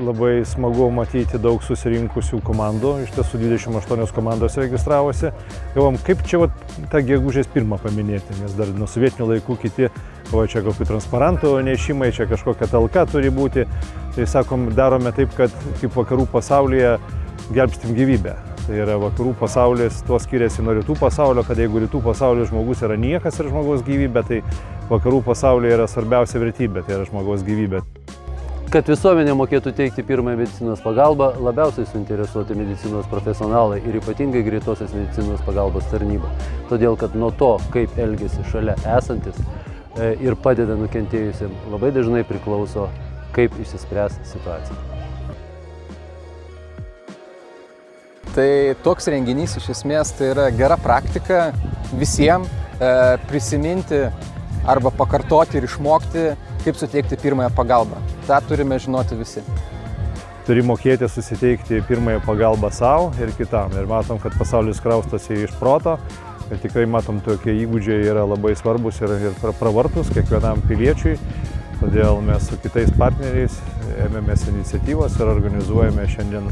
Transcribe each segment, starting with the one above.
labai smagu matyti daug susirinkusių komandų, iš tiesų 28 komandos registravosi. Galvom, kaip čia vat, tą gegužės pirmą paminėti, nes dar nuo sovietinių laikų kiti, o čia kokių transparantų nešimai, čia kažkokia talka turi būti. Tai sakom, darome taip, kad kaip vakarų pasaulyje gelbstim gyvybę. Tai yra vakarų pasaulis, tuo skiriasi nuo rytų pasaulio, kad jeigu rytų pasaulio žmogus yra niekas ir žmogaus gyvybė, tai vakarų pasaulyje yra svarbiausia vertybė, tai yra žmogaus gyvybė. Kad visuomenė mokėtų teikti pirmąją medicinos pagalbą, labiausiai suinteresuoti medicinos profesionalai ir ypatingai greitosios medicinos pagalbos tarnyba. Todėl, kad nuo to, kaip elgesi šalia esantis e, ir padeda nukentėjusiam, labai dažnai priklauso, kaip išsispręs situacija. Tai toks renginys iš esmės tai yra gera praktika visiems e, prisiminti arba pakartoti ir išmokti, kaip suteikti pirmąją pagalbą. Ta turime žinoti visi. Turi mokėti susiteikti pirmąją pagalbą savo ir kitam. Ir matom, kad pasaulis kraustosi iš proto. Ir tikrai matom, tokie įgūdžiai yra labai svarbus ir, ir pravartus kiekvienam piliečiui. Todėl mes su kitais partneriais ėmėmės iniciatyvos ir organizuojame šiandien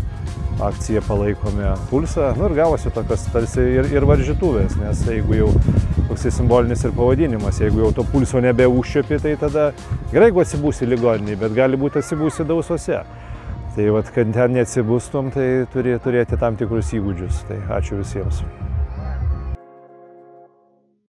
akciją palaikome pulsą. Nu ir gavosi tokios tarsi ir, ir varžytuvės, nes jeigu jau toksai simbolinis ir pavadinimas, jeigu jau to pulso nebeužčiopi, tai tada gerai, jeigu atsibūsi ligoniniai, bet gali būti atsibūsi dausose. Tai vad, kad ten neatsibūstum, tai turi turėti tam tikrus įgūdžius. Tai ačiū visiems.